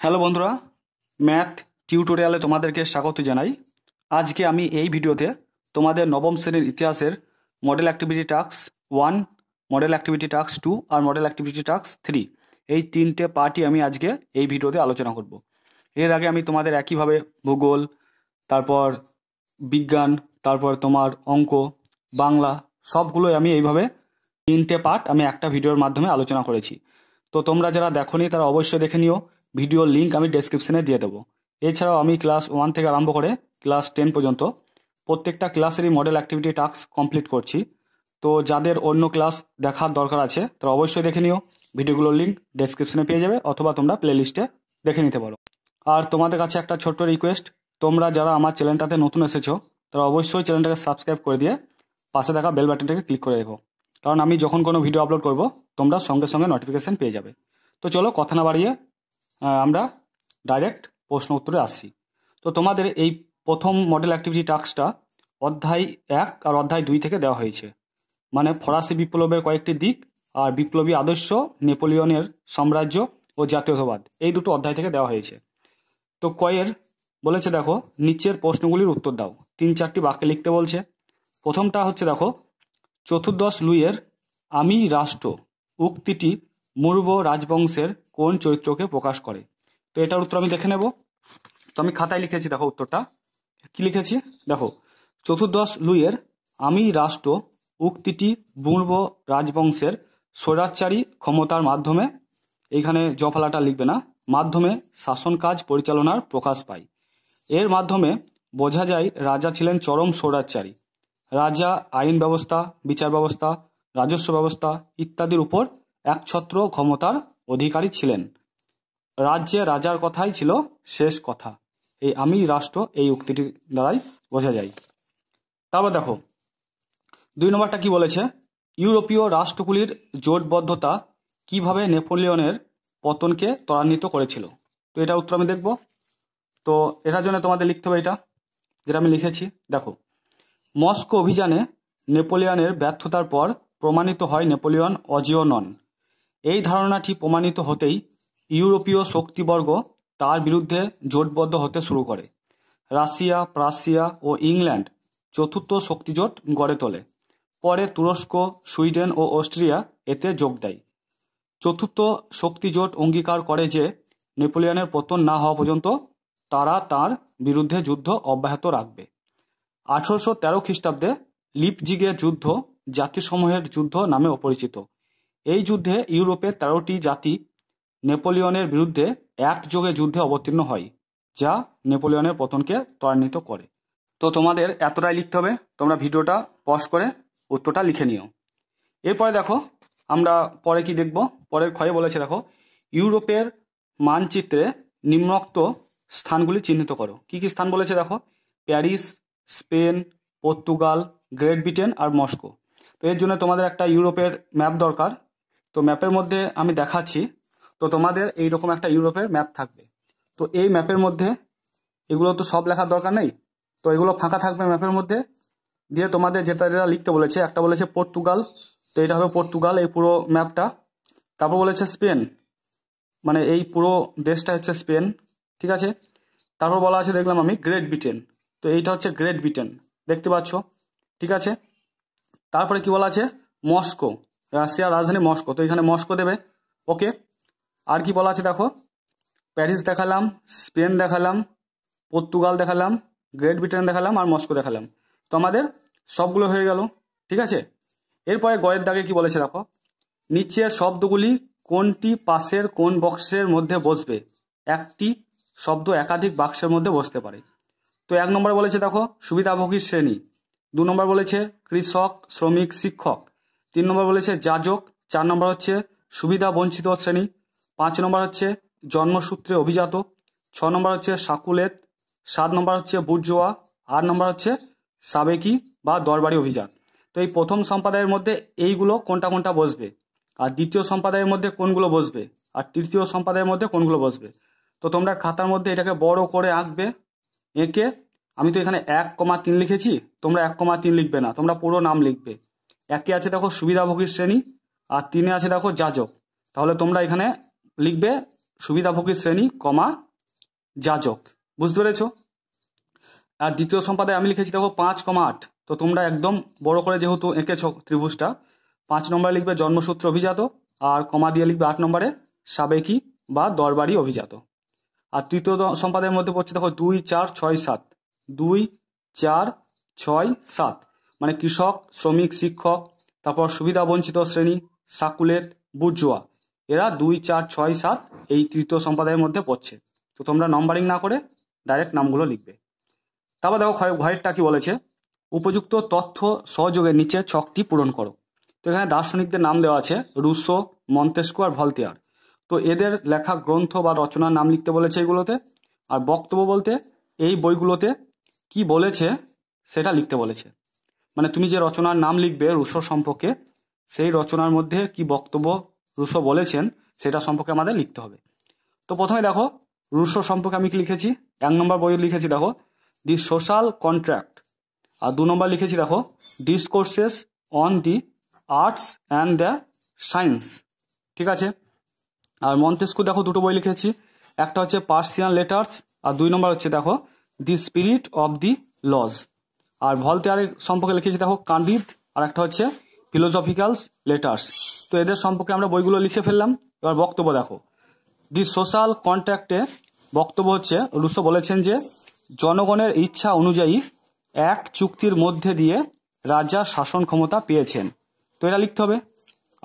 Hello বন্ধুরা, math টিউটোরিয়ালে তোমাদেরকে স্বাগত জানাই। আজকে আমি এই ভিডিওতে তোমাদের নবম শ্রেণির ইতিহাসের model activity task one model activity task two আর মডেল অ্যাক্টিভিটি টাস্ক থ্রি এই তিনটে পার্টই আমি আজকে এই ভিডিওতে আলোচনা করব। এর আগে আমি তোমাদের একইভাবে ভূগোল, তারপর বিজ্ঞান, তারপর তোমার অঙ্ক, বাংলা সবগুলোই আমি এইভাবে তিনটে পার্ট আমি একটা ভিডিওর মাধ্যমে আলোচনা করেছি। তো তোমরা যারা দেখোনি তারা অবশ্যই দেখে নিও। ভিডিওর লিঙ্ক আমি ডেসক্রিপশনে দিয়ে দেবো। এছাড়াও আমি ক্লাস ওয়ান থেকে আরম্ভ করে ক্লাস টেন পর্যন্ত প্রত্যেকটা ক্লাসেরই মডেল অ্যাক্টিভিটি টাস্ক কমপ্লিট করছি। তো যাদের অন্য ক্লাস দেখার দরকার আছে, তারা অবশ্যই দেখে নিও। ভিডিওগুলোর লিঙ্ক ডেসক্রিপশনে পেয়ে যাবে, অথবা তোমরা প্লেলিস্টে দেখে নিতে পারো। আর তোমাদের কাছে একটা ছোট্ট রিকোয়েস্ট তোমরা যারা আমার চ্যানেলটাতে নতুন এসেছ, তারা অবশ্যই চ্যানেলটাকে সাবস্ক্রাইব করে দিয়ে পাশে থাকা বেল বাটনটাকে ক্লিক করে রেখো। কারণ আমি যখন কোনো ভিডিও আপলোড করব, তোমরা সঙ্গে সঙ্গে নোটিফিকেশান পেয়ে যাবে। তো চলো কথা না বাড়িয়ে আমরা ডাইরেক্ট প্রশ্ন উত্তরে আসছি। তো তোমাদের এই প্রথম মডেল অ্যাক্টিভিটি টাস্কটা অধ্যায় এক আর অধ্যায় দুই থেকে দেওয়া হয়েছে। মানে ফরাসি বিপ্লবের কয়েকটি দিক আর বিপ্লবী আদর্শ, নেপোলিয়নের সাম্রাজ্য ও জাতীয়তাবাদ, এই দুটো অধ্যায় থেকে দেওয়া হয়েছে। তো কয়ের বলেছে, দেখো, নিচের প্রশ্নগুলির উত্তর দাও। তিন চারটি বাক্যে লিখতে বলছে। প্রথমটা হচ্ছে, দেখো, চতুর্দশ লুইয়ের আমি রাষ্ট্র উক্তিটি মুর্ব রাজবংশের কোন চরিত্রকে প্রকাশ করে? তো এটার উত্তর আমি দেখে নেব। তো আমি খাতায় লিখেছি, দেখো উত্তরটা। কি লিখেছি? দেখো, চতুর্দশ লুইয়ের আমি রাষ্ট্র উক্তিটি মুর্ব রাজবংশের স্বৈরাচারী ক্ষমতার মাধ্যমে, এইখানে জফলাটা লিখবে না, মাধ্যমে শাসন কাজ পরিচালনার প্রকাশ পায়। এর মাধ্যমে বোঝা যায় রাজা ছিলেন চরম স্বৈরাচারী। রাজা, আইন ব্যবস্থা, বিচার ব্যবস্থা, রাজস্ব ব্যবস্থা ইত্যাদির উপর একছত্র ক্ষমতার অধিকারী ছিলেন। রাজ্যে রাজার কথাই ছিল শেষ কথা। এই আমি, রাষ্ট্র, এই উক্তিটির দ্বারাই বোঝা যায়। তারপর দেখো, দুই নম্বরটা কি বলেছে? ইউরোপীয় রাষ্ট্রগুলির জোটবদ্ধতা কীভাবে নেপোলিয়নের পতনকে ত্বরান্বিত করেছিল? তো এটা উত্তর আমি দেখব। তো এটার জন্য তোমাদের লিখতে হবে এটা, যেটা আমি লিখেছি। দেখো, মস্কো অভিযানে নেপোলিয়নের ব্যর্থতার পর প্রমাণিত হয় নেপোলিয়ন অজেয় নন এই ধারণাটি প্রমাণিত হতেই ইউরোপীয় শক্তিবর্গ তার বিরুদ্ধে জোটবদ্ধ হতে শুরু করে। রাশিয়া প্রাশিয়া ও ইংল্যান্ড চতুর্থ শক্তিজোট গড়ে তোলে। পরে তুরস্ক, সুইডেন ও অস্ট্রিয়া এতে যোগ দেয়। চতুর্থ শক্তিজোট অঙ্গীকার করে যে নেপোলিয়নের পতন না হওয়া পর্যন্ত তারা তার বিরুদ্ধে যুদ্ধ অব্যাহত রাখবে। আঠারোশো তেরো খ্রিস্টাব্দে লিপজিগের যুদ্ধ জাতিসমূহের যুদ্ধ নামে পরিচিত এই যুদ্ধে ইউরোপের তেরোটি জাতি নেপোলিয়নের বিরুদ্ধে একযোগে যুদ্ধে অবতীর্ণ হয়, যা নেপোলিয়নের পতনকে ত্বরান্বিত করে। তো তোমাদের এতটাই লিখতে হবে, তোমরা ভিডিওটা পজ করে উত্তরটা লিখে নিও। এরপরে দেখো, আমরা পরে কি দেখব? পরের ক্ষয়ে বলেছে দেখো, ইউরোপের মানচিত্রে নিম্নোক্ত স্থানগুলি চিহ্নিত করো। কি কি স্থান বলেছে দেখো? Paris, Spain, Portugal, Great Britain আর মস্কো। তো এর জন্য তোমাদের একটা ইউরোপের ম্যাপ দরকার। তো ম্যাপের মধ্যে আমি দেখাচ্ছি। তো তোমাদের এইরকম একটা ইউরোপের ম্যাপ থাকবে। তো এই ম্যাপের মধ্যে এগুলো তো সব লেখার দরকার নেই। তো এগুলো ফাঁকা থাকবে ম্যাপের মধ্যে। দিয়ে তোমাদের যেটা যেটা লিখতে বলেছে, একটা বলেছে পর্তুগাল। তো এটা হবে পর্তুগাল, এই পুরো ম্যাপটা। তারপর বলেছে স্পেন। মানে এই পুরো দেশটা হচ্ছে স্পেন, ঠিক আছে? তারপর বলা আছে, দেখলাম আমি, গ্রেট ব্রিটেন। তো এইটা হচ্ছে গ্রেট ব্রিটেন। দেখতে পাচ্ছ? ঠিক আছে? তারপরে কি বলা আছে? মস্কো। রাশিয়ার রাজধানী মস্কো। তো এখানে মস্কো দেবে। ওকে। আর কি বলা আছে দেখো? প্যারিস দেখালাম, স্পেন দেখালাম, পর্তুগাল দেখালাম, গ্রেট ব্রিটেন দেখালাম আর মস্কো দেখালাম। তো আমাদের সবগুলো হয়ে গেল। ঠিক আছে? এরপরে গয়ের দাগে কি বলেছে দেখো? নিচের শব্দগুলি কোনটি পাশের কোন বক্সের মধ্যে বসবে? একটি শব্দ একাধিক বাক্সের মধ্যে বসতে পারে। তো এক নম্বর বলেছে দেখো সুবিধাভোগী শ্রেণি। দু নম্বর বলেছে, কৃষক, শ্রমিক, শিক্ষক। তিন নম্বর বলেছে যাজক, চার নম্বর হচ্ছে সুবিধা বঞ্চিত শ্রেণি, পাঁচ নম্বর হচ্ছে জন্মসূত্রে অভিজাত ছ নম্বর হচ্ছে সাকুলেত, সাত নম্বর হচ্ছে বুর্জোয়া, আট নম্বর হচ্ছে সাবেকি বা দরবারি অভিজাত। তো এই প্রথম সম্প্রদায়ের মধ্যে এইগুলো কোনটা কোনটা বসবে? আর দ্বিতীয় সম্প্রদায়ের মধ্যে কোনগুলো বসবে? আর তৃতীয় সম্প্রদায়ের মধ্যে কোনগুলো বসবে? তো তোমরা খাতার মধ্যে এটাকে বড় করে আঁকবে, এঁকে, আমি তো এখানে এক কমা তিন লিখেছি, তোমরা এক কমা তিন লিখবে না, তোমরা পুরো নাম লিখবে। একে আছে দেখো সুবিধাভোগীর শ্রেণি, আর তিনে আছে দেখো যাজক। তাহলে তোমরা এখানে লিখবে সুবিধাভোগী শ্রেণি, কমা যাজক। বুঝতে পেরেছ? আর দ্বিতীয় সম্পাদে আমি লিখেছি দেখো পাঁচ কমা আট। তো তোমরা একদম বড় করে যেহেতু এঁকেছ ত্রিভুজটা, পাঁচ নম্বরে লিখবে জন্মসূত্র অভিজাত, আর কমা দিয়ে লিখবে আট নম্বরে সাবেকি বা দরবারি অভিজাত। আর তৃতীয় সম্পাদের মধ্যে পড়ছে দেখো দুই চার ছয় সাত। দুই চার ছয় সাত। মানে কৃষক, শ্রমিক, শিক্ষক, তারপর সুবিধা বঞ্চিত শ্রেণি সাকুলেত বুর্জোয়া। এরা দুই, চার, ছয়, সাত এই তৃতীয় সম্পাদকের মধ্যে পড়ছে। তো তোমরা নম্বরিং না করে ডাইরেক্ট নামগুলো লিখবে। তারপর দেখো ঘরে- ঘরেরটা কি বলেছে? উপযুক্ত তথ্য সহযোগে নিচে ছকটি পূরণ করো। তো এখানে দার্শনিকদের নাম দেওয়া আছে রুসো মন্তেস্কো আর ভলতেয়ার। তো এদের লেখা গ্রন্থ বা রচনার নাম লিখতে বলেছে এগুলোতে। আর বক্তব্য বলতে এই বইগুলোতে কি বলেছে সেটা লিখতে বলেছে। মানে তুমি যে রচনার নাম লিখবে রুশো সম্পর্কে, সেই রচনার মধ্যে কি বক্তব্য রুশো বলেছেন, সেটা সম্পর্কে আমাদের লিখতে হবে। তো প্রথমে দেখো, রুশো সম্পর্কে আমি কি লিখেছি? এক নম্বর বই লিখেছি দেখো, দি সোশ্যাল কন্ট্রাক্ট আর দু নম্বর লিখেছি দেখো, discourses on the arts and the science ঠিক আছে? আর মন্তেস্কু দেখো দুটো বই লিখেছি, একটা হচ্ছে পার্সিয়ান লেটার্স আর দুই নম্বর হচ্ছে দেখো, the spirit of the laws আর ভলতেয়ারের সম্পর্কে লিখেছি, দেখো কান্দিদ আর একটা হচ্ছে ফিলোসফিক্যালস লেটার্স তো এদের সম্পর্কে আমরা বইগুলো লিখে ফেললাম। এবার বক্তব্য দেখো। দি সোশ্যাল কন্ট্রাক্টে বক্তব্য হচ্ছে, রুশো বলেছেন যে, জনগণের ইচ্ছা অনুযায়ী এক চুক্তির মধ্যে দিয়ে রাজা শাসন ক্ষমতা পেয়েছেন। তো এটা লিখতে হবে।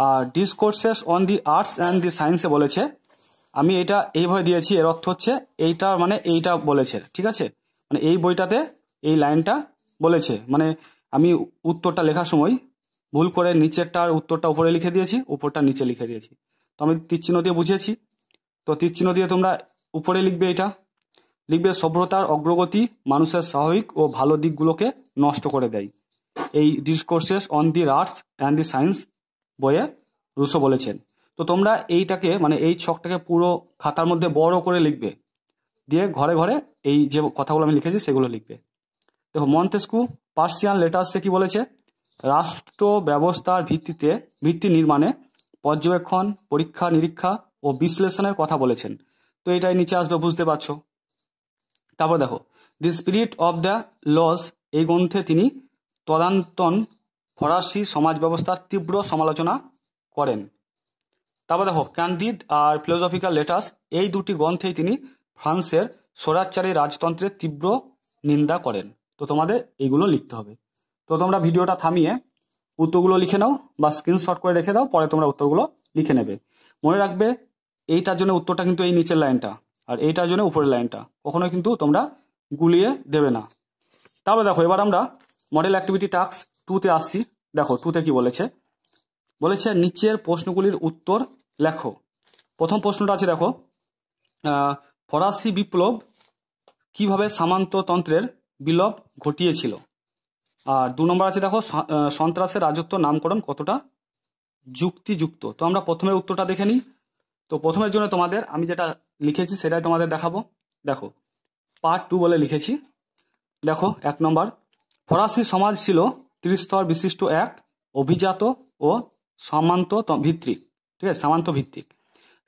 আর discourses on the arts and the sciences বলেছে, আমি এটা এইভাবে দিয়েছি, এর অর্থ হচ্ছে এইটা মানে এইটা বলেছে, ঠিক আছে? মানে এই বইটাতে এই লাইনটা বলেছে। মানে আমি উত্তরটা লেখার সময় ভুল করে নিচেরটার উত্তরটা উপরে লিখে দিয়েছি, উপরটা নিচে লিখে দিয়েছি। তো আমি তীরচিহ্ন দিয়ে বুঝিয়েছি। তো তীরচিহ্ন দিয়ে তোমরা উপরে লিখবে এটা। লিখবে, সভ্যতার অগ্রগতি মানুষের স্বাভাবিক ও ভালো দিকগুলোকে নষ্ট করে দেয়। এই discourses on the arts and the science বইয়ে রুশো বলেছেন। তো তোমরা এইটাকে মানে এই ছকটাকে পুরো খাতার মধ্যে বড় করে লিখবে। দিয়ে ঘরে ঘরে এই যে কথাগুলো আমি লিখেছি সেগুলো লিখবে। দেখো মন্তেস্কু, পার্সিয়ান লেটার্সে কি বলেছে? রাষ্ট্র ব্যবস্থার ভিত্তিতে, ভিত্তি নির্মাণে পর্যবেক্ষণ, পরীক্ষা, নিরীক্ষা ও বিশ্লেষণের কথা বলেছেন। তো এটাই নিচে আসবে, বুঝতে পারছ? তারপর দেখো, the spirit of the laws এই গ্রন্থে তিনি তদান্তন ফরাসি সমাজ ব্যবস্থার তীব্র সমালোচনা করেন। তারপর দেখো ক্যান্দিদ আর ফিলোসফিক্যাল লেটার্স এই দুটি গ্রন্থেই তিনি ফ্রান্সের স্বরাচারী রাজতন্ত্রের তীব্র নিন্দা করেন। তো তোমাদের এইগুলো লিখতে হবে। তো তোমরা ভিডিওটা থামিয়ে উত্তরগুলো লিখে নাও বা স্ক্রিনশট করে রেখে দাও, পরে তোমরা উত্তরগুলো লিখে নেবে। মনে রাখবে, এইটার জন্য উত্তরটা কিন্তু এই নিচের লাইনটা আর এইটার জন্য উপরের লাইনটা। কখনোই কিন্তু তোমরা গুলিয়ে দেবে না। তারপরে দেখো, এবার আমরা মডেল অ্যাক্টিভিটি টাস্ক টুতে আসছি। দেখো টুতে কি বলেছে? বলেছে, নিচের প্রশ্নগুলির উত্তর লেখো। প্রথম প্রশ্নটা আছে, দেখো ফরাসি বিপ্লব কীভাবে সামন্ততন্ত্রের বিলোপ ঘটিয়েছিল। আর দু নম্বর আছে দেখো সন্ত্রাসের রাজত্ব নামকরণ কতটা যুক্তিযুক্ত। তো আমরা প্রথমের উত্তরটা দেখে নিই। তো প্রথমের জন্য তোমাদের, আমি যেটা লিখেছি সেটাই তোমাদের দেখাবো। দেখো পার্ট টু বলে লিখেছি। দেখো, এক নম্বর, ফরাসি সমাজ ছিল ত্রিস্তর বিশিষ্ট এক অভিজাত ও সামান্ত ভিত্তিক। ঠিক আছে, সামান্ত ভিত্তিক।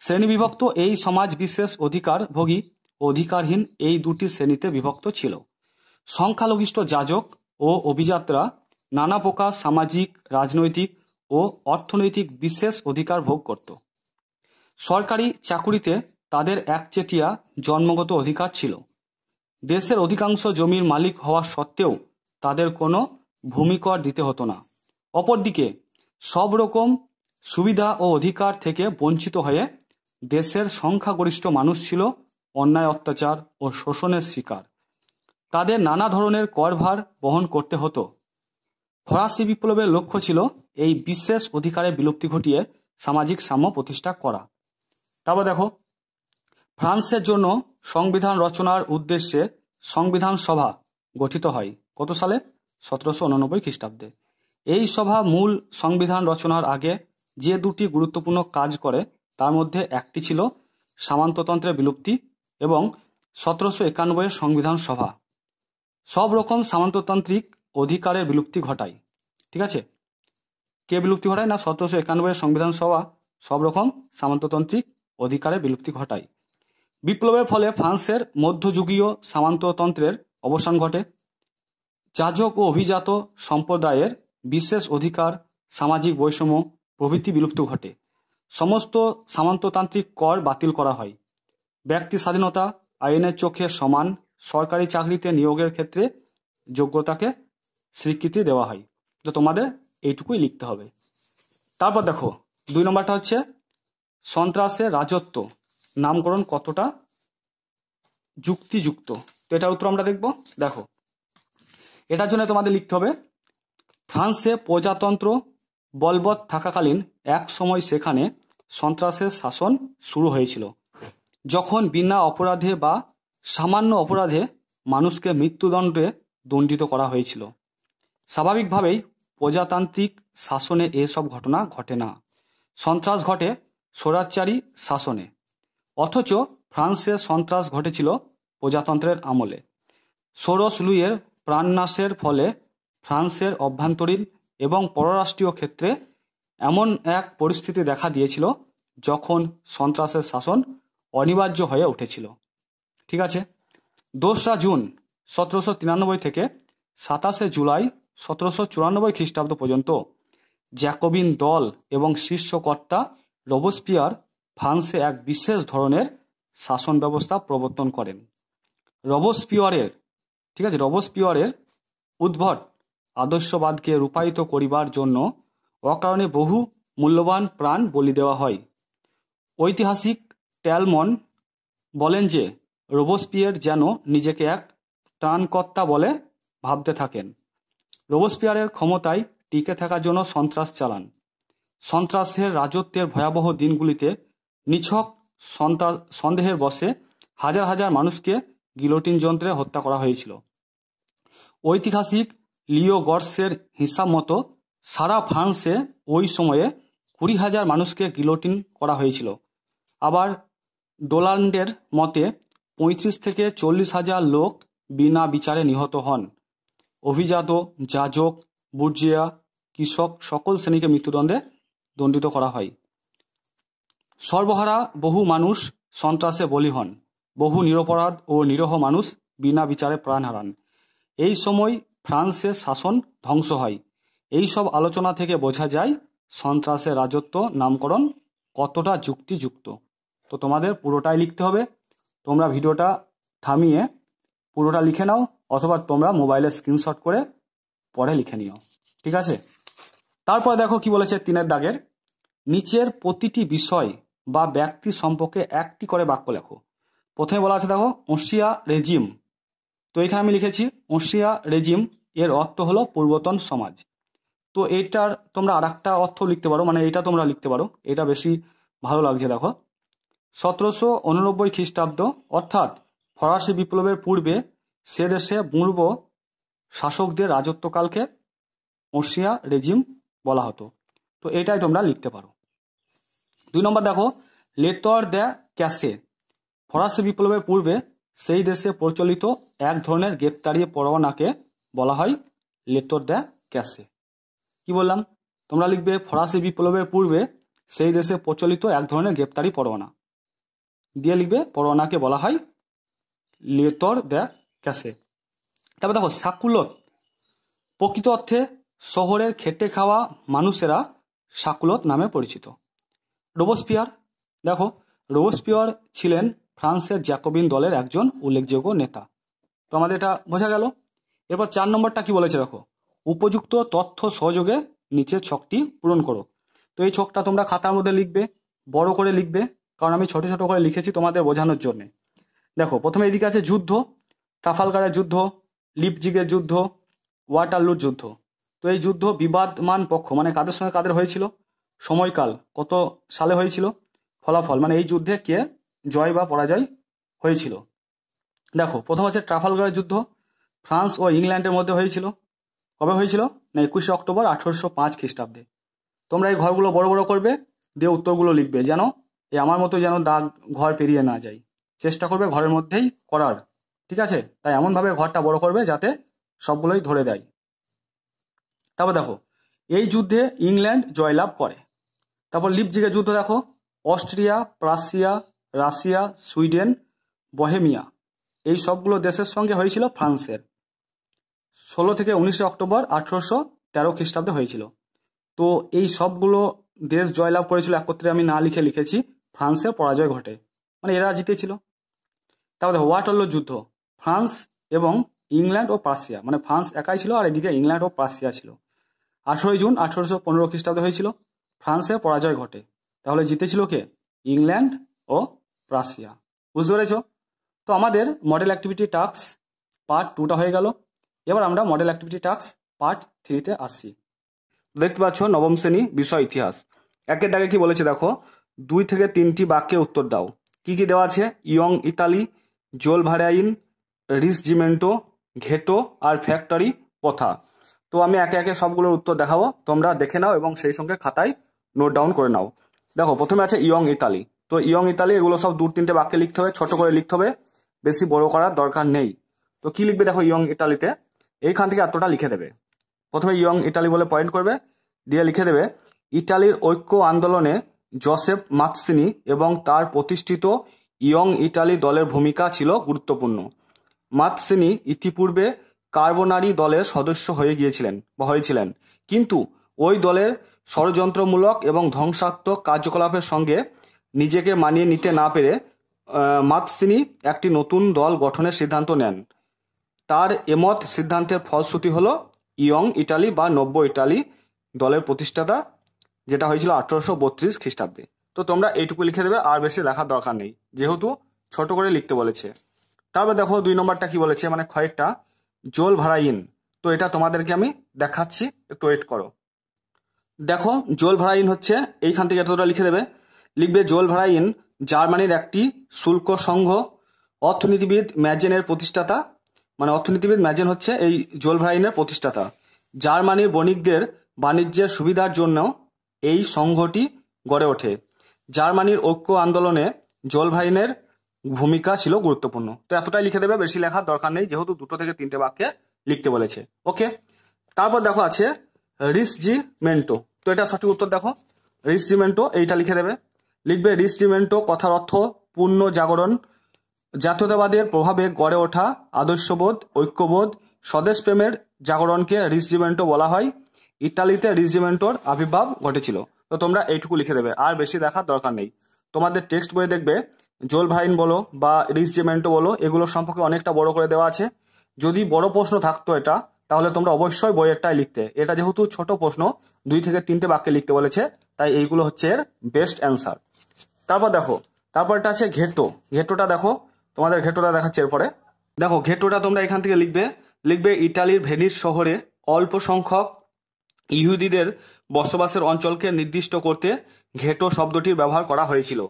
শ্রেণি বিভক্ত এই সমাজ বিশেষ অধিকার ভোগী অধিকারহীন এই দুটি শ্রেণীতে বিভক্ত ছিল। সংখ্যালঘিষ্ঠ যাজক ও অভিজাতরা নানা প্রকার সামাজিক, রাজনৈতিক ও অর্থনৈতিক বিশেষ অধিকার ভোগ করত। সরকারি চাকুরিতে তাদের একচেটিয়া জন্মগত অধিকার ছিল। দেশের অধিকাংশ জমির মালিক হওয়া সত্ত্বেও তাদের কোনো ভূমিকর দিতে হতো না। অপরদিকে, সব রকম সুবিধা ও অধিকার থেকে বঞ্চিত হয়ে দেশের সংখ্যাগরিষ্ঠ মানুষ ছিল অন্যায় অত্যাচার ও শোষণের শিকার। তাদের নানা ধরনের করভার বহন করতে হতো। ফরাসি বিপ্লবের লক্ষ্য ছিল এই বিশেষ অধিকারের বিলুপ্তি ঘটিয়ে সামাজিক সাম্য প্রতিষ্ঠা করা। তারপর দেখো, ফ্রান্সের জন্য সংবিধান রচনার উদ্দেশ্যে সংবিধান সভা গঠিত হয় কত সালে? সতেরোশো উননব্বই খ্রিস্টাব্দে। এই সভা মূল সংবিধান রচনার আগে যে দুটি গুরুত্বপূর্ণ কাজ করে, তার মধ্যে একটি ছিল সামন্ততন্ত্রের বিলুপ্তি এবং সতেরোশো একানব্বইয়ের সংবিধান সভা। সব রকম সামন্ততান্ত্রিক অধিকারের বিলুপ্তি ঘটায়। ঠিক আছে? কে বিলুপ্তি ঘটায় না সতেরোশো একানব্বইয়ের সংবিধান সভা? সব রকম সামন্ততান্ত্রিক অধিকারের বিলুপ্তি ঘটায়। বিপ্লবের ফলে ফ্রান্সের মধ্যযুগীয় সামন্ততন্ত্রের অবসান ঘটে। যাজক ও অভিজাত সম্প্রদায়ের বিশেষ অধিকার, সামাজিক বৈষম্য, প্রভৃতি বিলুপ্ত ঘটে। সমস্ত সামন্ততান্ত্রিক কর বাতিল করা হয়। ব্যক্তি স্বাধীনতা আইনের চোখে সমান সরকারি চাকরিতে নিয়োগের ক্ষেত্রে যোগ্যতাকে স্বীকৃতি দেওয়া হয়। তো তোমাদের এইটুকুই লিখতে হবে। তারপর দেখো, দুই নম্বরটা হচ্ছে সন্ত্রাসে রাজত্ব, নামকরণ কতটা যুক্তিযুক্ত? তো এটার উত্তর আমরা দেখব। দেখো, এটার জন্য তোমাদের লিখতে হবে, ফ্রান্সে প্রজাতন্ত্র বলবৎ থাকাকালীন এক সময় সেখানে সন্ত্রাসের শাসন শুরু হয়েছিল। যখন বিনা অপরাধে বা সামান্য অপরাধে মানুষকে মৃত্যুদণ্ডে দণ্ডিত করা হয়েছিল। স্বাভাবিকভাবেই প্রজাতান্ত্রিক শাসনে এসব ঘটনা ঘটে না। সন্ত্রাস ঘটে স্বরাচারী শাসনে। অথচ ফ্রান্সে সন্ত্রাস ঘটেছিল প্রজাতন্ত্রের আমলে। সোরস লুইয়ের প্রাণনাশের ফলে ফ্রান্সের অভ্যন্তরীণ এবং পররাষ্ট্রীয় ক্ষেত্রে এমন এক পরিস্থিতি দেখা দিয়েছিল যখন সন্ত্রাসের শাসন অনিবার্য হয়ে উঠেছিল। ঠিক আছে? দোসরা জুন সতেরোশো তিরানব্বই থেকে সাতাশে জুলাই সতেরোশো চুরানব্বই খ্রিস্টাব্দ পর্যন্ত জ্যাকোবিন দল এবং শীর্ষকর্তা রোবোস্পিয়ার ফ্রান্সে এক বিশেষ ধরনের শাসন ব্যবস্থা প্রবর্তন করেন। রবোস্পিয়রের, ঠিক আছে, রবোস্পিয়রের উদ্ভট আদর্শবাদকে রূপায়িত করিবার জন্য অকারণে বহু মূল্যবান প্রাণ বলি দেওয়া হয়। ঐতিহাসিক ট্যালমন বলেন যে রোবোস্পিয়ার যেন নিজেকে এক ত্রাণকর্তা বলে ভাবতে থাকেন। রোবোস্পিয়ারের ক্ষমতায় টিকে থাকার জন্য সন্ত্রাস চালান। সন্ত্রাসের রাজত্বের ভয়াবহ দিনগুলিতে নিছক সন্ত্রাস সন্দেহের বসে হাজার হাজার মানুষকে গিলোটিন যন্ত্রে হত্যা করা হয়েছিল। ঐতিহাসিক লিও গডসের হিসাব মতো সারা ফ্রান্সে ওই সময়ে কুড়ি হাজার মানুষকে গিলোটিন করা হয়েছিল। আবার ডোলান্ডের মতে পঁয়ত্রিশ থেকে চল্লিশ হাজার লোক বিনা বিচারে নিহত হন। অভিজাত, যাজক, বুর্জিয়া, কৃষক সকল শ্রেণীকে মৃত্যুদণ্ডে দণ্ডিত করা হয়। সর্বহারা বহু মানুষ সন্ত্রাসে বলি হন। বহু নিরপরাধ ও নিরহ মানুষ বিনা বিচারে প্রাণ হারান। এই সময় ফ্রান্সের শাসন ধ্বংস হয়। এই সব আলোচনা থেকে বোঝা যায় সন্ত্রাসের রাজত্ব, নামকরণ কতটা যুক্তিযুক্ত। তো তোমাদের পুরোটাই লিখতে হবে। তোমরা ভিডিওটা থামিয়ে পুরোটা লিখে নাও, অথবা তোমরা মোবাইলে স্ক্রিনশট করে পরে লিখে নিও। ঠিক আছে? তারপর দেখো কি বলেছে তিনের দাগের। নিচের প্রতিটি বিষয় বা ব্যক্তি সম্পর্কে একটি করে বাক্য লেখো। প্রথমে বলা আছে দেখো ওশিয়া রেজিম। তো এখানে আমি লিখেছি ওশিয়া রেজিম। এর অর্থ হলো পূর্বতন সমাজ। তো এইটার তোমরা আর অর্থ লিখতে পারো মানে এটা তোমরা লিখতে পারো। এটা বেশি ভালো লাগছে, দেখো। সতেরোশো উননব্বই খ্রিস্টাব্দ, অর্থাৎ ফরাসি বিপ্লবের পূর্বে সে দেশে পূর্ব শাসকদের রাজত্বকালকে ওশিয়া রেজিম বলা হতো। তো এটাই তোমরা লিখতে পারো। দুই নম্বর দেখো লেটর দ্য ক্যাসে। ফরাসি বিপ্লবের পূর্বে সেই দেশে প্রচলিত এক ধরনের গ্রেপ্তারি পরোয়ানাকে বলা হয় লেটর দ্য ক্যাসে। কি বললাম? তোমরা লিখবে, ফরাসি বিপ্লবের পূর্বে সেই দেশে প্রচলিত এক ধরনের গ্রেপ্তারি পরোয়ানা। দিয়ে লিখবে পরোয়ানাকে বলা হয়, লেতর দ্য ক্যাসে তারপর দেখো, সাকুলত। প্রকৃত অর্থে শহরের খেটে খাওয়া মানুষেরা সাকুলত নামে পরিচিত। রোবোস্পিয়ার, দেখো, রোবোস্পিয়ার ছিলেন ফ্রান্সের জ্যাকোবিন দলের একজন উল্লেখযোগ্য নেতা। তো আমাদের এটা বোঝা গেল। এরপর চার নম্বরটা কি বলেছে দেখো? উপযুক্ত তথ্য সহযোগে নিচের ছকটি পূরণ করো। তো এই ছকটা তোমরা খাতার মধ্যে লিখবে, বড় করে লিখবে। কারণ আমি ছোট ছোট করে লিখেছি তোমাদের বোঝানোর জন্যে। দেখো, প্রথমে এদিকে আছে যুদ্ধ, ট্রাফালগারের যুদ্ধ, লিপজিগের যুদ্ধ, ওয়াটারলুর যুদ্ধ। তো এই যুদ্ধ বিবাদমান পক্ষ মানে কাদের সঙ্গে কাদের হয়েছিল, সময়কাল, কত সালে হয়েছিল, ফলাফল মানে এই যুদ্ধে কে জয় বা পরাজয় হয়েছিল। দেখো, প্রথম হচ্ছে ট্রাফালগারের যুদ্ধ, ফ্রান্স ও ইংল্যান্ডের মধ্যে হয়েছিল। কবে হয়েছিল? না, একুশে অক্টোবর আঠারোশো পাঁচ খ্রিস্টাব্দে। তোমরা এই ঘরগুলো বড় বড় করবে, দিয়ে উত্তরগুলো লিখবে যেন এই আমার মতো যেন দাগ ঘর পেরিয়ে না যায়। চেষ্টা করবে ঘরের মধ্যেই করার, ঠিক আছে? তাই এমনভাবে ঘরটা বড় করবে যাতে সবগুলোই ধরে দেয়। তারপর দেখো, এই যুদ্ধে ইংল্যান্ড জয়লাভ করে। তারপর লিপজিগের যুদ্ধ দেখো, Austria Prussia Russia, Sweden, Bohemia, এই সবগুলো দেশের সঙ্গে হয়েছিল ফ্রান্সের। ষোলো থেকে উনিশে অক্টোবর আঠারোশো তেরো খ্রিস্টাব্দে হয়েছিল। তো এই সবগুলো দেশ জয়লাভ করেছিল, একত্রে আমি না লিখে লিখেছি। ফ্রান্সের পরাজয় ঘটে। মানে এরা জিতেছিল। তারপরে ওয়াটারলো যুদ্ধ? ফ্রান্স এবং ইংল্যান্ড ও পার্সিয়া। মানে ফ্রান্স একাই ছিল আর এদিকে ইংল্যান্ড ও পার্সিয়া ছিল। আঠেরোই জুন আঠারোশো পনেরো খ্রিস্টাব্দে হয়েছিল। ফ্রান্সের পরাজয় ঘটে। তাহলে জিতেছিল কে? ইংল্যান্ড ও প্রাসিয়া। বুঝতে পেরেছ? তো আমাদের মডেল অ্যাক্টিভিটি টাস্ক পার্ট টুটা হয়ে গেল। এবার আমরা মডেল অ্যাক্টিভিটি টাস্ক পার্ট থ্রিতে আসছি দেখতে পাচ্ছ নবম শ্রেণি বিষয় ইতিহাস। একের দাগে কি বলেছে দেখো? দুই থেকে তিনটি বাক্যে উত্তর দাও। কি কি দেওয়া আছে? Young, Italy, Zollverein Risorgimento ghetto আর ফ্যাক্টরি, পথা। তো আমি একে একে সবগুলোর উত্তর দেখাবো। তোমরা দেখে নাও এবং সেই সঙ্গে খাতায় নোট ডাউন করে নাও। দেখো, প্রথমে আছে ইয়ং, ইতালি। তো ইয়ং, ইতালি, এগুলো সব দু, তিনটে বাক্যে লিখতে হবে, ছোট করে লিখতে হবে। বেশি বড় করার দরকার নেই। তো কি লিখবে? দেখো, ইয়ং, ইতালিতে। এইখান থেকে এতটা লিখে দেবে। প্রথমে ইয়ং ইটালি বলে পয়েন্ট করবে, দিয়ে লিখে দেবে ইটালির ঐক্য আন্দোলনে জোসেফ মাৎসিনি এবং তার প্রতিষ্ঠিত ইয়ং ইটালি দলের ভূমিকা ছিল গুরুত্বপূর্ণ। মাৎসিনি ইতিপূর্বে কার্বনারি দলের সদস্য হয়ে গিয়েছিলেন হয়েছিলেন। কিন্তু ওই দলের ষড়যন্ত্রমূলক এবং ধ্বংসাত্মক কার্যকলাপের সঙ্গে নিজেকে মানিয়ে নিতে না পেরে মাৎসিনি একটি নতুন দল গঠনের সিদ্ধান্ত নেন। তার এমত সিদ্ধান্তের ফলশ্রুতি হল ইয়ং ইটালি বা নব্য ইটালি দলের প্রতিষ্ঠাতা যেটা হয়েছিল আঠারোশো বত্রিশ খ্রিস্টাব্দে। তো তোমরা এইটুকু লিখে দেবে, আর বেশি লেখার দরকার নেই। যেহেতু ছোট করে লিখতে বলেছে। তারপর দেখো দুই নম্বরটা কি বলেছে মানে ক্ষয়েরটা জোল ভাড়াইন। তো এটা তোমাদেরকে আমি দেখাচ্ছি, একটু ওয়েট করো। দেখো, জোল ভাড়াইন হচ্ছে, এইখান থেকে এতটা লিখে দেবে। লিখবে জোল ভাড়াইন জার্মানির একটি শুল্ক সংঘ, অর্থনীতিবিদ ম্যাজেনের প্রতিষ্ঠাতা। মানে অর্থনীতিবিদ ম্যাজেন হচ্ছে এই জোল ভাড়াইনের প্রতিষ্ঠাতা। জার্মানির বণিকদের বাণিজ্যের সুবিধার জন্য এই সংঘটি গড়ে ওঠে। জার্মানির ঐক্য আন্দোলনে জোলভাইনের ভূমিকা ছিল গুরুত্বপূর্ণ। তো এতটাই লিখে দেবে, বেশি লেখার দরকার নেই, যেহেতু দুটো থেকে তিনটে বাক্যে লিখতে বলেছে। ওকে? তারপর দেখো আছে রিসজিমেন্টো। তো এটা সঠিক উত্তর দেখো। রিসজিমেন্টো, এইটা লিখে দেবে। লিখবে, রিসজিমেন্টো কথার অর্থ পূর্ণ জাগরণ, জাতীয়তাবাদের প্রভাবে গড়ে ওঠা আদর্শবোধ, ঐক্যবোধ স্বদেশ প্রেমের জাগরণকে রিসজিমেন্টো বলা হয়। ইটালিতে রিজিমেন্টোর আবির্ভাব ঘটেছিল। তো তোমরা এইটুকু লিখে দেবে। আর বেশি দেখার দরকার নেই। তোমাদের টেক্সট বইয়ে দেখবে জোল ভাইন বলো বা রিজিমেন্টো বলো, এগুলো সম্পর্কে অনেকটা বড় করে দেওয়া আছে। যদি বড় প্রশ্ন থাকতো এটা, তাহলে তোমরা অবশ্যই বইয়েরটাই লিখতে। এটা যেহেতু ছোট প্রশ্ন, দুই থেকে তিনটে বাক্যে লিখতে বলেছে, তাই এইগুলো হচ্ছে এর বেস্ট অ্যান্সার তারপর দেখো তারপর এটা আছে ঘেটো। ঘেটোটা দেখো, তোমাদের ঘেটোটা দেখাচ্ছে এরপরে। দেখো, ঘেটোটা তোমরা এখান থেকে লিখবে। লিখবে ইটালির ভেনিস শহরে অল্প সংখ্যক ইহুদিদের বসবাসের অঞ্চলকে নির্দিষ্ট করতে ঘেটো শব্দটির ব্যবহার করা হয়েছিল।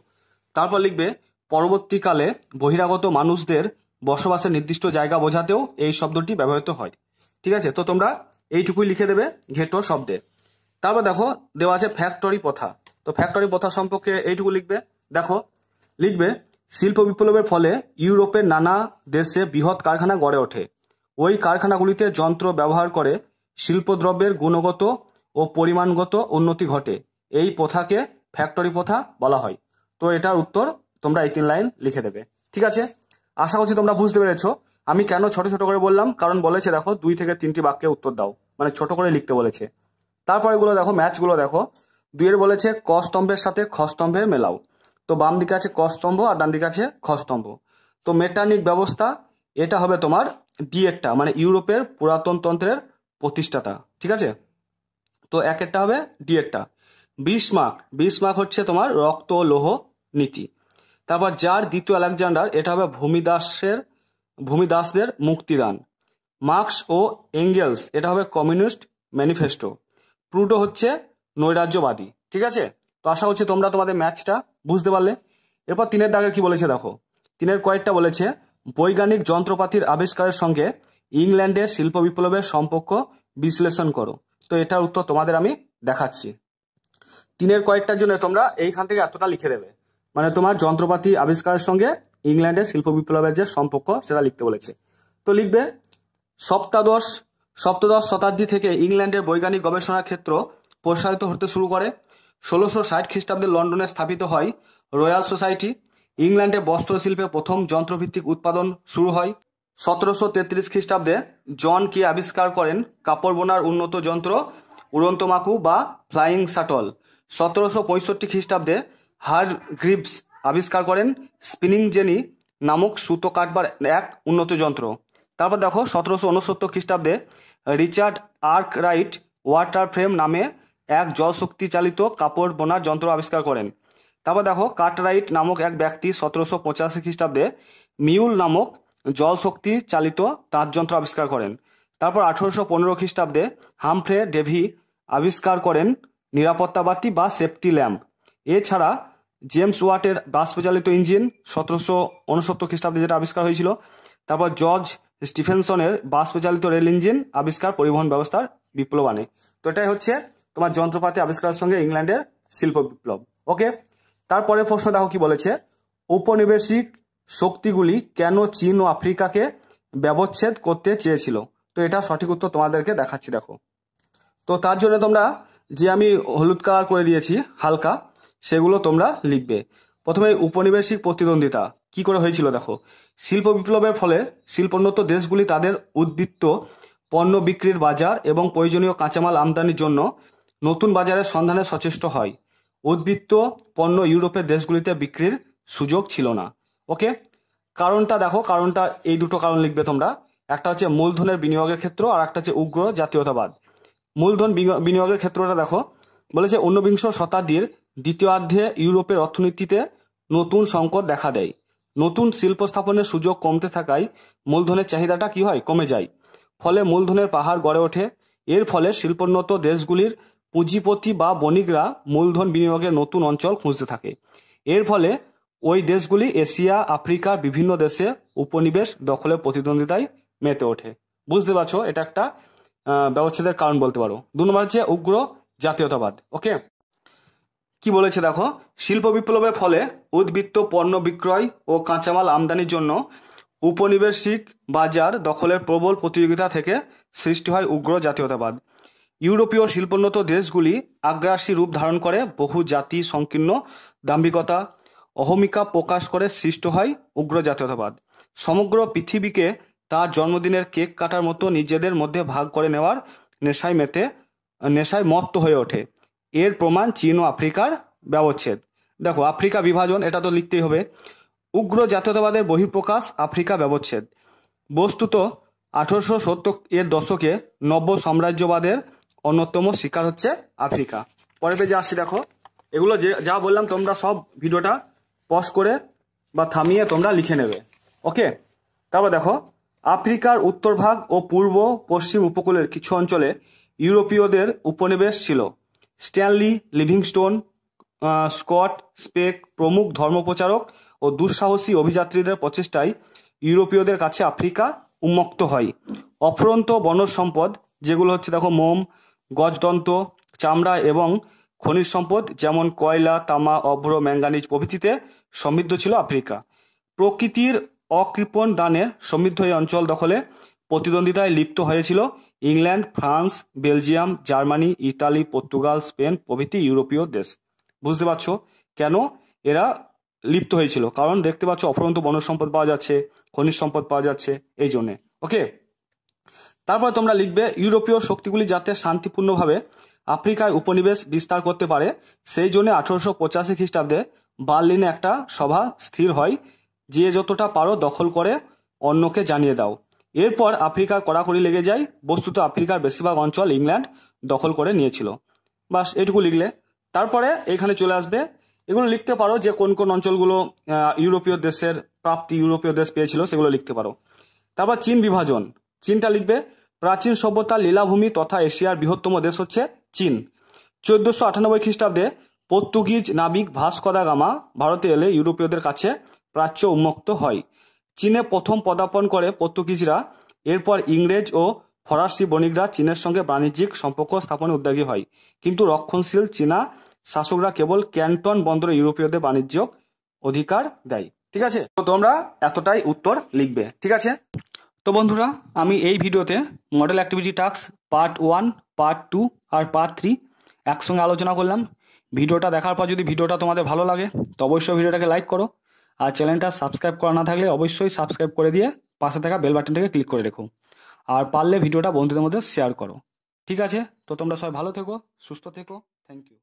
তারপর লিখবে, পরবর্তীকালে বহিরাগত মানুষদের বসবাসের নির্দিষ্ট জায়গা বোঝাতেও এই শব্দটি ব্যবহৃত হয়। ঠিক আছে? তো তোমরা এইটুকুই লিখে দেবে ঘেটো শব্দে। তারপর দেখো, দেওয়া আছে ফ্যাক্টরি প্রথা। তো ফ্যাক্টরি প্রথা সম্পর্কে এইটুকু লিখবে। দেখো, লিখবে, শিল্প বিপ্লবের ফলে ইউরোপের নানা দেশে বৃহৎ কারখানা গড়ে ওঠে। ওই কারখানাগুলিতে যন্ত্র ব্যবহার করে শিল্পদ্রব্যের গুণগত ও পরিমাণগত উন্নতি ঘটে। এই প্রথাকে ফ্যাক্টরি প্রথা বলা হয়। তো এটার উত্তর তোমরা এই তিন লাইন লিখে দেবে। ঠিক আছে? আশা করছি তোমরা বুঝতে পেরেছ। আমি কেন ছোট ছোট করে বললাম? কারণ বলেছে দেখো, দুই থেকে তিনটি বাক্যে উত্তর দাও। মানে ছোট করে লিখতে বলেছে। তারপরে গুলো দেখো, ম্যাচগুলো দেখো। দুইয়ের বলেছে, ক স্তম্ভের সাথে খ স্তম্ভের মেলাও। তো বাম দিকে আছে ক স্তম্ভ আর ডান দিকে আছে খ স্তম্ভ। তো মেটানিক ব্যবস্থা, এটা হবে তোমার ডিএটটা মানে ইউরোপের পুরাতন তন্ত্রের প্রতিষ্ঠাতা, ঠিক আছে? তো এক একটা হবে ডিএটটা বিসমার্ক বিসমার্ক হচ্ছে তোমার রক্ত, লোহ, নীতি। তারপর যার দ্বিতীয় আলেকজান্ডার, এটা হবে ভূমিদাসের, ভূমিদাসদের মুক্তিদান। মার্কস ও এঙ্গেলস, এটা হবে কমিউনিস্ট ম্যানিফেস্টো। প্রুটো হচ্ছে নৈরাজ্যবাদী, ঠিক আছে? তো আশা হচ্ছে তোমরা তোমাদের ম্যাচটা বুঝতে পারলে। এরপর তিনের দাগের কি বলেছে দেখো? তিনের কয়েকটা বলেছে, বৈজ্ঞানিক যন্ত্রপাতির আবিষ্কারের সঙ্গে ইংল্যান্ডের শিল্প বিপ্লবের সম্পর্ক বিশ্লেষণ করো। তো এটার উত্তর তোমাদের আমি দেখাচ্ছি। তিনের কয়েকটার জন্য তোমরা এইখান থেকে এতটা লিখে দেবে। মানে তোমার যন্ত্রপাতি আবিষ্কারের সঙ্গে ইংল্যান্ডের শিল্প বিপ্লবের যে সম্পর্ক সেটা লিখতে বলেছে। তো লিখবে, সপ্তাদশ, সপ্তদশ শতাব্দী থেকে ইংল্যান্ডের বৈজ্ঞানিক গবেষণার ক্ষেত্র প্রসারিত হতে শুরু করে। ষোলোশো ষাট খ্রিস্টাব্দে লন্ডনে স্থাপিত হয় রয়্যাল সোসাইটি। ইংল্যান্ডে বস্ত্রশিল্পে প্রথম যন্ত্রভিত্তিক উৎপাদন শুরু হয়। সতেরোশো তেত্রিশ খ্রিস্টাব্দে জন কি আবিষ্কার করেন কাপড় বোনার উন্নত যন্ত্র, উড়ন্ত মাকু বা ফ্লাইং শাটল? সতেরোশো পঁয়ষট্টি খ্রিস্টাব্দে হার্ড গ্রিপস আবিষ্কার করেন স্পিনিং জেনি নামক সুতো কাটবার এক উন্নত যন্ত্র। তারপর দেখো, সতেরোশো উনসত্তর খ্রিস্টাব্দে Richard Arkwright water frame নামে এক জলশক্তি চালিত কাপড় বোনার যন্ত্র আবিষ্কার করেন। তারপর দেখো কার্টরাইট নামক এক ব্যক্তি সতেরোশো পঁচাশি খ্রিস্টাব্দে মিউল নামক জলশক্তি চালিত তাঁত যন্ত্র আবিষ্কার করেন। তারপর আঠারোশো পনেরো খ্রিস্টাব্দে হামফ্রে ডেভি আবিষ্কার করেন নিরাপত্তা বাতি বা সেফটি ল্যাম্প। এছাড়া জেমস ওয়াটের বাষ্পচালিত ইঞ্জিন সতেরোশো উনসত্তর খ্রিস্টাব্দে যেটা আবিষ্কার হয়েছিল। তারপর জর্জ স্টিফেনসনের বাষ্পচালিত রেল ইঞ্জিন আবিষ্কার পরিবহন ব্যবস্থার বিপ্লব আনে তো এটাই হচ্ছে তোমার যন্ত্রপাতি আবিষ্কারের সঙ্গে ইংল্যান্ডের শিল্প বিপ্লব। ওকে তারপরে প্রশ্ন দেখো কি বলেছে? ঔপনিবেশিক শক্তিগুলি কেন চীন ও আফ্রিকাকে ব্যবচ্ছেদ করতে চেয়েছিল? তো এটা সঠিক উত্তর তোমাদেরকে দেখাচ্ছি, দেখো। তো তার জন্য তোমরা যে আমি হলুদ কালার করে দিয়েছি, হালকা, সেগুলো তোমরা লিখবে। প্রথমে উপনিবেশিক প্রতিদ্বন্দ্বিতা। কি করে হয়েছিল, দেখো? শিল্প বিপ্লবের ফলে শিল্পোন্নত দেশগুলি তাদের উদ্বৃত্ত পণ্য বিক্রির বাজার এবং প্রয়োজনীয় কাঁচামাল আমদানির জন্য নতুন বাজারের সন্ধানে সচেষ্ট হয়। উদ্বৃত্ত পণ্য ইউরোপের দেশগুলিতে বিক্রির সুযোগ ছিল না। ওকে কারণটা দেখো, কারণটা এই দুটো কারণ লিখবে তোমরা। একটা হচ্ছে মূলধনের বিনিয়োগের ক্ষেত্র, আর একটা হচ্ছে উগ্র জাতীয়তাবাদ। মূলধন বিনিয়োগের ক্ষেত্রটা দেখো। বলেছে ঊনবিংশ শতাব্দীর দ্বিতীয়ার্ধে ইউরোপের অর্থনীতিতে নতুন সংকট দেখা দেয়। নতুন শিল্প স্থাপনের সুযোগ কমতে থাকায় মূলধনের চাহিদাটা কি হয়? কমে যায়। ফলে মূলধনের পাহাড় গড়ে ওঠে। এর ফলে শিল্পোন্নত দেশগুলির পুঁজিপতি বা বণিকরা মূলধন বিনিয়োগের নতুন অঞ্চল খুঁজতে থাকে। এর ফলে ওই দেশগুলি এশিয়া আফ্রিকার বিভিন্ন দেশে উপনিবেশ দখলের প্রতিদ্বন্দ্বিতায় মেতে ওঠে। বুঝতে পারছ? এটা একটা ব্যবচ্ছেদের কারণ বলতে পারো। দু নম্বর হচ্ছে উগ্র জাতীয়তাবাদ, ওকে? কি বলেছে দেখো? শিল্প বিপ্লবের ফলে উদ্বৃত্ত পণ্য বিক্রয় ও কাঁচামাল আমদানির জন্য উপনিবেশিক বাজার দখলের প্রবল প্রতিযোগিতা থেকে সৃষ্টি হয় উগ্র জাতীয়তাবাদ। ইউরোপীয় শিল্পোন্নত দেশগুলি আগ্রাসী রূপ ধারণ করে বহু জাতি সংকীর্ণ দাম্ভিকতা অহমিকা প্রকাশ করে সৃষ্ট হয় উগ্র জাতীয়তাবাদ। সমগ্র পৃথিবীকে তার জন্মদিনের কেক কাটার মতো নিজেদের মধ্যে ভাগ করে নেওয়ার নেশায় মেতে, নেশায় মত্ত হয়ে ওঠে। এর প্রমাণ চীন ও আফ্রিকার ব্যবচ্ছেদ। দেখো, আফ্রিকা বিভাজন, এটা তো লিখতেই হবে। উগ্র জাতীয়তাবাদের বহিঃপ্রকাশ, আফ্রিকা ব্যবচ্ছেদ। বস্তুত আঠারোশো সত্তর এর দশকে নব্য সাম্রাজ্যবাদের অন্যতম শিকার হচ্ছে আফ্রিকা। পরের পেজে আসছি দেখো। এগুলো যে, যা বললাম, তোমরা সব ভিডিওটা পজ করে বা থামিয়ে তোমরা লিখে নেবে। ওকে তারপর দেখো, আফ্রিকার উত্তরভাগ ও পূর্ব পশ্চিম উপকূলের কিছু অঞ্চলে ইউরোপীয়দের উপনিবেশ ছিল। স্ট্যানলি লিভিংস্টোন স্কট স্পেক প্রমুখ ধর্মপ্রচারক ও দুঃসাহসী অভিযাত্রীদের প্রচেষ্টায় ইউরোপীয়দের কাছে আফ্রিকা উন্মুক্ত হয়। অফুরন্ত বনজ সম্পদ, যেগুলো হচ্ছে দেখো মোম, গজদন্ত, চামড়া এবং খনিজ সম্পদ যেমন কয়লা, তামা, অভ্র, ম্যাঙ্গানিজ প্রভৃতিতে সমৃদ্ধ ছিল আফ্রিকা। প্রকৃতির অকৃপণ দানে সমৃদ্ধ এই অঞ্চল দখলে প্রতিদ্বন্দ্বিতায় লিপ্ত হয়েছিল England, France, Belgium, Germany, Italy, Portugal, Spain প্রভৃতি ইউরোপীয় দেশ। বুঝতে পারছ? কেন এরা লিপ্ত হয়েছিল? কারণ দেখতে পাচ্ছ অফরন্ত বনজ সম্পদ পাওয়া যাচ্ছে, খনিজ সম্পদ পাওয়া যাচ্ছে এই জন্যে। ওকে? তারপরে তোমরা লিখবে ইউরোপীয় শক্তিগুলি যাতে শান্তিপূর্ণভাবে আফ্রিকায় উপনিবেশ বিস্তার করতে পারে, সেই জন্য আঠারোশো পঁচাশি খ্রিস্টাব্দে বার্লিনে একটা সভা স্থির হয়, যে যতটা পারো দখল করে অন্যকে জানিয়ে দাও। এরপর আফ্রিকা কড়াকড়ি লেগে যায়, বস্তুত আফ্রিকার বেশিরভাগ অঞ্চল ইংল্যান্ড দখল করে নিয়েছিল। বাস এটুকু লিখলে। তারপরে এখানে চলে আসবে। এগুলো লিখতে পারো যে কোন কোন অঞ্চলগুলো ইউরোপীয় দেশের প্রাপ্তি ইউরোপীয় দেশ পেয়েছিল, সেগুলো লিখতে পারো। তারপর চীন বিভাজন। চীনটা লিখবে, প্রাচীন সভ্যতার লীলাভূমি তথা এশিয়ার বৃহত্তম দেশ হচ্ছে চীন। চোদ্দশো আটানব্বই খ্রিস্টাব্দে পর্তুগিজ নাবিক ভাস্কদা গামা ভারতে এলে ইউরোপীয়দের কাছে প্রাচ্য উন্মুক্ত হয়। চীনে প্রথম পদার্পণ করে পর্তুগিজরা। এরপর ইংরেজ ও ফরাসি বণিকরা চীনের সঙ্গে বাণিজ্যিক সম্পর্ক স্থাপনে উদ্যোগী হয়। কিন্তু রক্ষণশীল চীনা শাসকরা কেবল ক্যান্টন বন্দরে ইউরোপীয়দের বাণিজ্য অধিকার দেয়। ঠিক আছে? তো তোমরা এতটাই উত্তর লিখবে। ঠিক আছে? তো বন্ধুরা, আমি এই ভিডিওতে model activity task part one part two আর পার্ট থ্রি একসঙ্গে আলোচনা করলাম। ভিডিওটা দেখার পর যদি ভিডিওটা তোমাদের ভালো লাগে, তো অবশ্যই ভিডিওটাকে লাইক করো। আর চ্যানেলটা সাবস্ক্রাইব করা না থাকলে অবশ্যই সাবস্ক্রাইব করে দিয়ে পাশে থাকা বেল বাটনটাকে ক্লিক করে রেখো। আর পারলে ভিডিওটা বন্ধুদের মধ্যে শেয়ার করো। ঠিক আছে? তো তোমরা সবাই ভালো থেকো, সুস্থ থেকো। Thank you